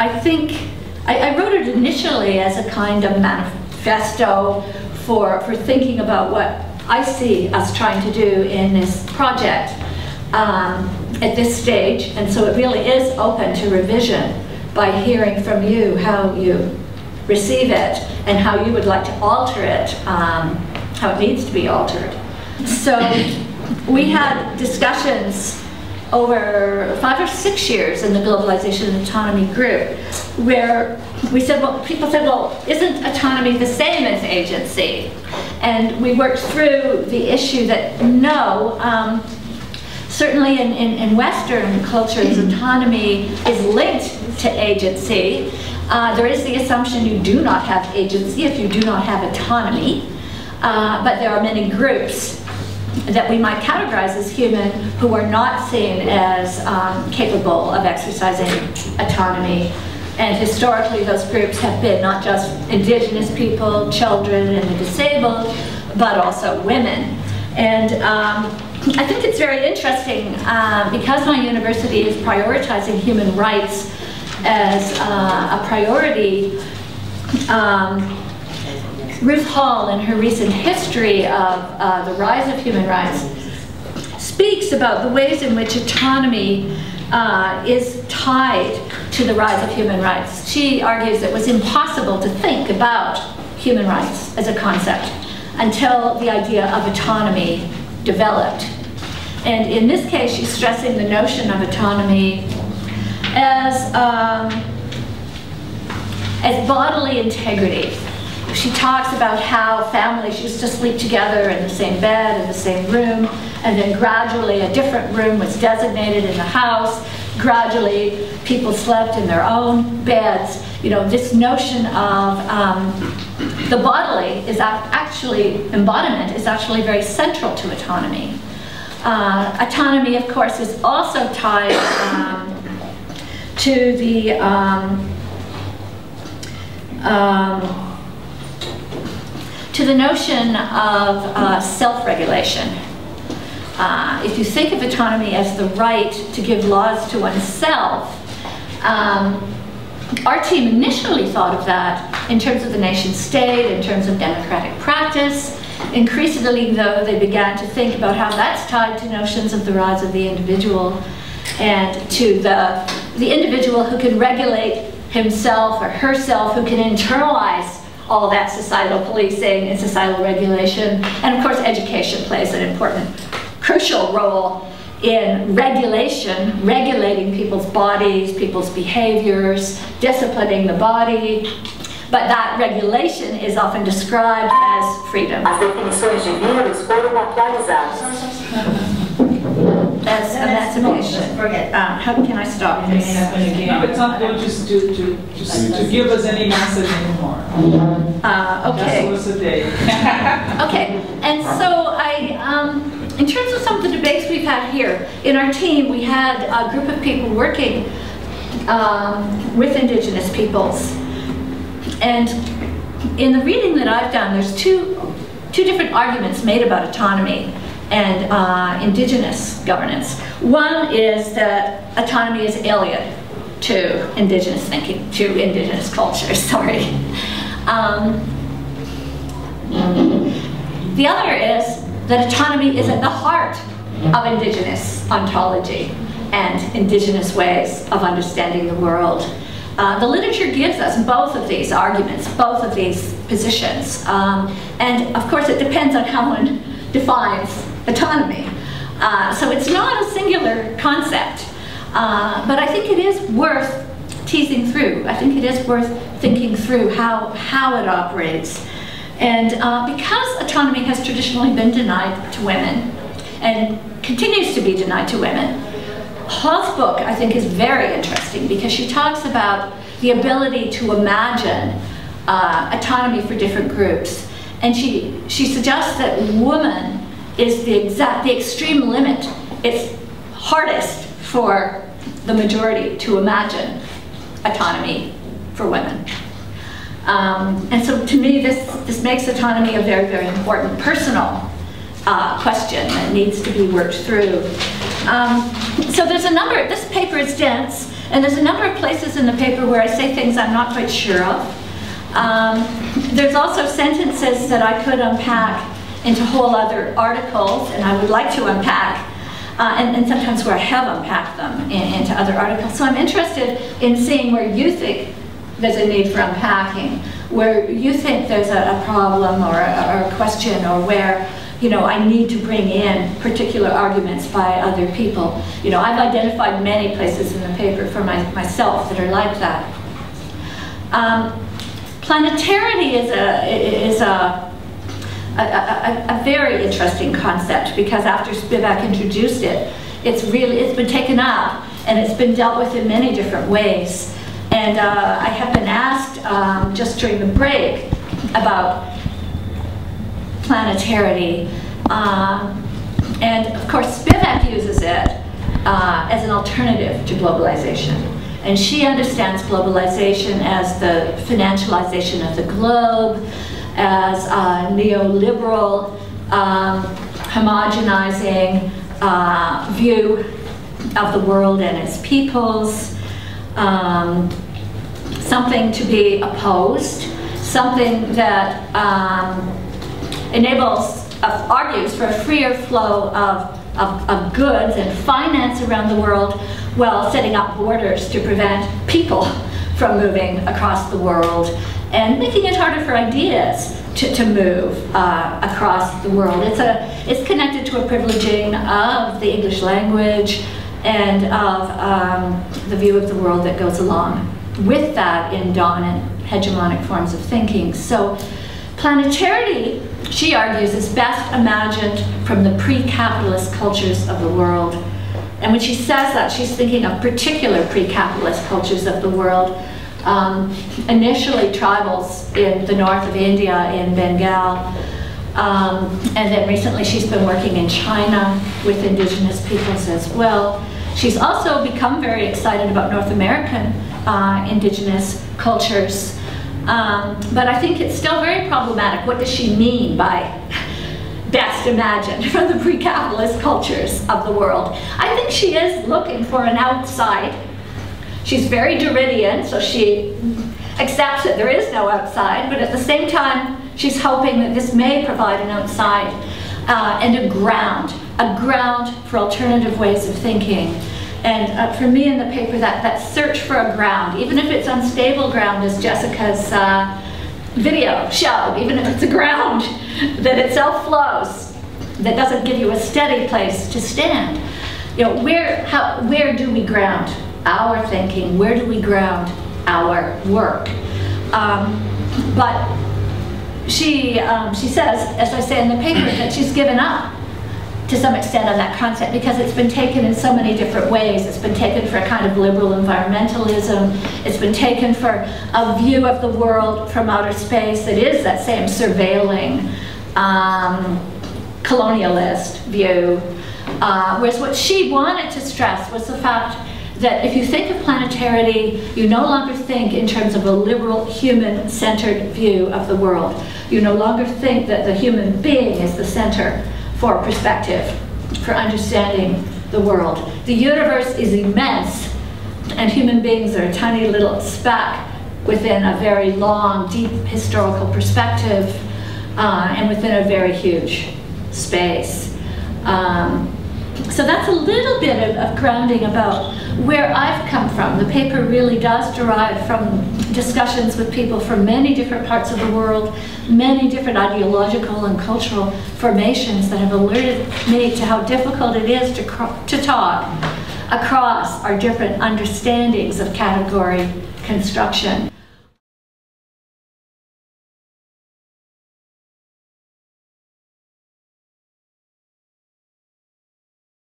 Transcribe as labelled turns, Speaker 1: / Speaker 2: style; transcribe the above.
Speaker 1: I think, I, I wrote it initially as a kind of manifesto for, for thinking about what I see us trying to do in this project um, at this stage. And so it really is open to revision by hearing from you how you receive it and how you would like to alter it, um, how it needs to be altered. So we had discussions over five or six years in the Globalization and Autonomy group where we said, well, people said, well, isn't autonomy the same as agency? And we worked through the issue that no, um, certainly in, in, in, Western cultures, autonomy is linked to agency. Uh, there is the assumption you do not have agency if you do not have autonomy. Uh, but there are many groups that we might categorize as human who are not seen as um, capable of exercising autonomy. And historically, those groups have been not just indigenous people, children, and the disabled, but also women. And um, I think it's very interesting uh, because my university is prioritizing human rights as uh, a priority. Um, Ruth Hall, in her recent history of uh, the rise of human rights, speaks about the ways in which autonomy uh, is tied to the rise of human rights. She argues it was impossible to think about human rights as a concept until the idea of autonomy developed. And in this case, she's stressing the notion of autonomy as, um, as bodily integrity she talks about how families used to sleep together in the same bed, in the same room, and then gradually a different room was designated in the house. Gradually, people slept in their own beds. You know, this notion of um, the bodily is actually, embodiment is actually very central to autonomy. Uh, autonomy, of course, is also tied um, to the um, um to the notion of uh, self-regulation. Uh, if you think of autonomy as the right to give laws to oneself, um, our team initially thought of that in terms of the nation state, in terms of democratic practice. Increasingly, though, they began to think about how that's tied to notions of the rise of the individual and to the, the individual who can regulate himself or herself, who can internalize all that societal policing and societal regulation. And of course, education plays an important, crucial role in regulation, regulating people's bodies, people's behaviors, disciplining the body. But that regulation is often described as freedom.
Speaker 2: As definições de vírus foram atualizadas.
Speaker 1: As emancipation.
Speaker 3: Forget.
Speaker 1: Um, how can I stop this?
Speaker 4: No, it's not going just to, to, just to give us any message anymore.
Speaker 1: Uh, okay.
Speaker 4: Just a day.
Speaker 1: okay, and so I, um, in terms of some of the debates we've had here, in our team we had a group of people working um, with indigenous peoples. And in the reading that I've done, there's two, two different arguments made about autonomy and uh, indigenous governance. One is that autonomy is alien to indigenous thinking, to indigenous culture, sorry. Um, the other is that autonomy is at the heart of indigenous ontology and indigenous ways of understanding the world. Uh, the literature gives us both of these arguments, both of these positions. Um, and of course, it depends on how one defines autonomy. Uh, so it's not a singular concept, uh, but I think it is worth teasing through. I think it is worth thinking through how, how it operates. And uh, because autonomy has traditionally been denied to women and continues to be denied to women, Hall's book, I think, is very interesting because she talks about the ability to imagine uh, autonomy for different groups. And she, she suggests that woman is the exact, the extreme limit. It's hardest for the majority to imagine autonomy for women. Um, and so to me, this, this makes autonomy a very, very important personal uh, question that needs to be worked through. Um, so there's a number, this paper is dense, And there's a number of places in the paper where I say things I'm not quite sure of. Um, there's also sentences that I could unpack into whole other articles, and I would like to unpack, uh, and, and, sometimes where I have unpacked them in, into other articles. So I'm interested in seeing where you think there's a need for unpacking, where you think there's a, a problem or a, or a question, or where you know, I need to bring in particular arguments by other people. You know, I've identified many places in the paper for my, myself that are like that. Um, planetarity is a, is a, a, a, a, very interesting concept because after Spivak introduced it, it's really, it's been taken up and it's been dealt with in many different ways. And uh, I have been asked um, just during the break about planetarity. Um, and of course, Spivak uses it uh, as an alternative to globalization. And she understands globalization as the financialization of the globe, as a neoliberal, um, homogenizing uh, view of the world and its peoples, um, something to be opposed, something that um, enables, uh, argues for a freer flow of, of, of goods and finance around the world while setting up borders to prevent people from moving across the world and making it harder for ideas to, to move uh, across the world. It's, a, it's connected to a privileging of the English language and of um, the view of the world that goes along with that in dominant hegemonic forms of thinking. So planetarity she argues, is best imagined from the pre-capitalist cultures of the world. And when she says that, she's thinking of particular pre-capitalist cultures of the world. Um, initially tribals in the north of India, in Bengal, um, and then recently she's been working in China with indigenous peoples as well. She's also become very excited about North American uh, indigenous cultures um, but I think it's still very problematic. What does she mean by best imagined from the pre-capitalist cultures of the world? I think she is looking for an outside. She's very Derridian, so she accepts that there is no outside, but at the same time, she's hoping that this may provide an outside uh, and a ground, a ground for alternative ways of thinking. And uh, for me in the paper, that, that search for a ground, even if it's unstable ground, as Jessica's uh, video showed, even if it's a ground that itself flows, that doesn't give you a steady place to stand. You know, where, how, where do we ground our thinking? Where do we ground our work? Um, but she, um, she says, as I say in the paper, that she's given up to some extent on that concept because it's been taken in so many different ways. It's been taken for a kind of liberal environmentalism. It's been taken for a view of the world from outer space that is that same surveilling um, colonialist view. Uh, whereas what she wanted to stress was the fact that if you think of planetarity, you no longer think in terms of a liberal, human-centered view of the world. You no longer think that the human being is the center for perspective, for understanding the world. The universe is immense, and human beings are a tiny little speck within a very long, deep historical perspective, uh, and within a very huge space. Um, so that's a little bit of, of, grounding about where I've come from. The paper really does derive from discussions with people from many different parts of the world, many different ideological and cultural formations that have alerted me to how difficult it is to, to talk across our different understandings of category construction.